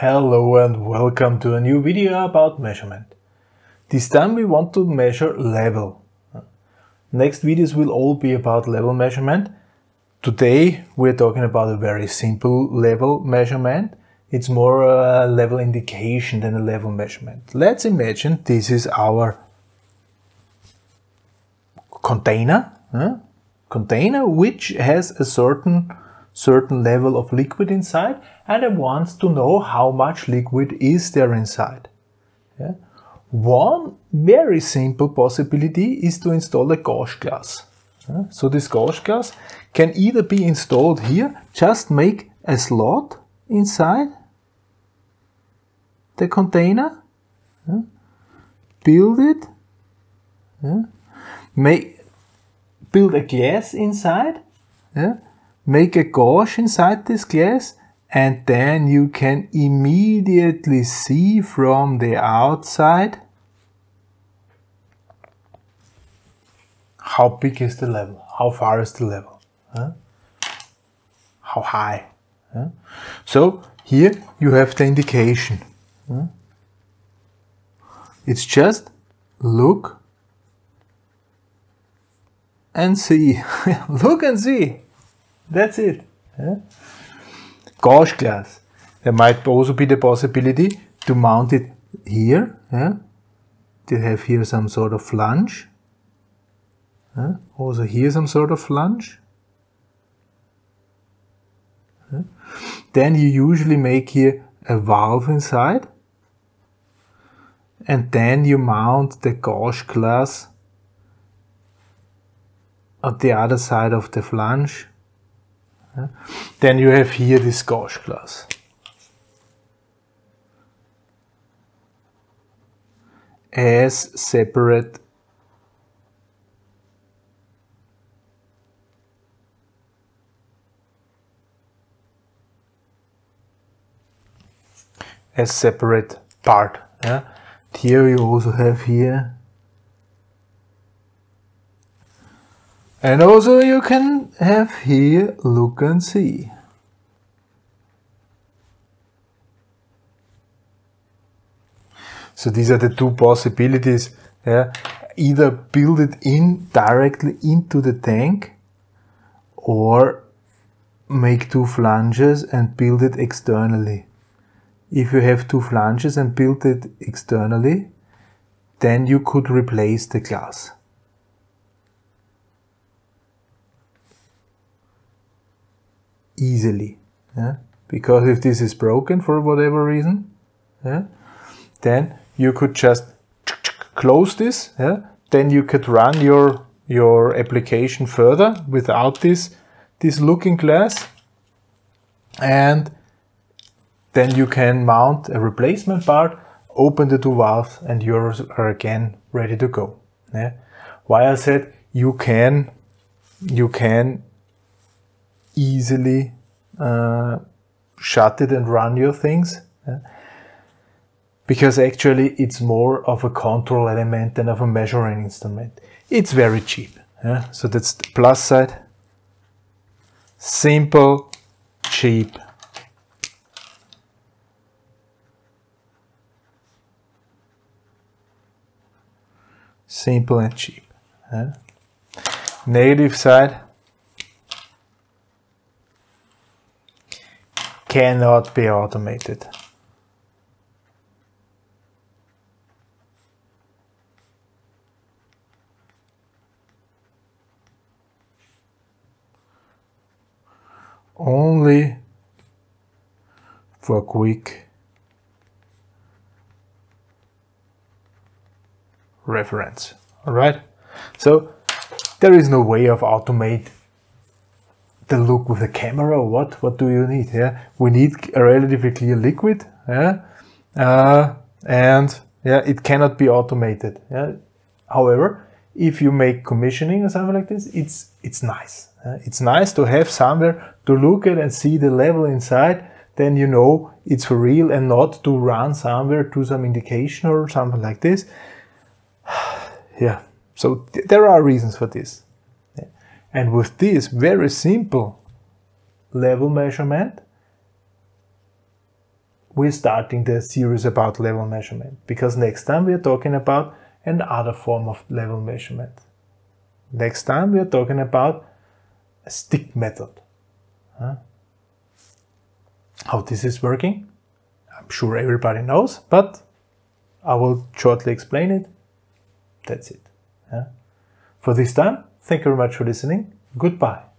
Hello and welcome to a new video about measurement. This time we want to measure level. Next videos will all be about level measurement. Today we're talking about a very simple level measurement. It's more a level indication than a level measurement. Let's imagine this is our container, container which has a certain certain level of liquid inside and I want to know how much liquid is there inside. Yeah? One very simple possibility is to install a gauge glass. Yeah? So this gauge glass can either be installed here, just make a slot inside the container, yeah? build it, make, build a glass inside, make a gauge inside this glass and then you can immediately see from the outside how big is the level, how far is the level, huh? how high. Huh? So here you have the indication. Huh? It's just look and see. look and see. That's it. Yeah? Gauge glass. There might also be the possibility to mount it here. Yeah? To have here some sort of flange. Yeah? Also here some sort of flange. Yeah? Then you usually make here a valve inside. And then you mount the gauge glass on the other side of the flange then you have here this gauge glass. As separate as separate part. Yeah? Here you also have here And also you can have here look and see. So these are the two possibilities. Yeah? Either build it in directly into the tank or make two flanges and build it externally. If you have two flanges and build it externally, then you could replace the glass. Easily. Yeah? Because if this is broken for whatever reason, yeah, then you could just close this. Yeah? Then you could run your your application further without this this looking glass, and then you can mount a replacement part, open the two valves, and yours are again ready to go. Yeah? Why I said you can you can easily uh, shut it and run your things. Yeah? Because actually it's more of a control element than of a measuring instrument. It's very cheap. Yeah? So that's the plus side. Simple, cheap. Simple and cheap. Yeah? Negative side cannot be automated. Only for quick reference. All right. So there is no way of automate the look with a camera or what? What do you need? Yeah, we need a relatively clear liquid. Yeah, uh, and yeah, it cannot be automated. Yeah, however, if you make commissioning or something like this, it's it's nice. It's nice to have somewhere to look at and see the level inside. Then you know it's for real and not to run somewhere to some indication or something like this. yeah, so th there are reasons for this. And with this very simple level measurement, we're starting the series about level measurement because next time we are talking about another form of level measurement. Next time we are talking about a stick method. Huh? How this is working, I'm sure everybody knows, but I will shortly explain it. That's it. Yeah? For this time, thank you very much for listening. Goodbye.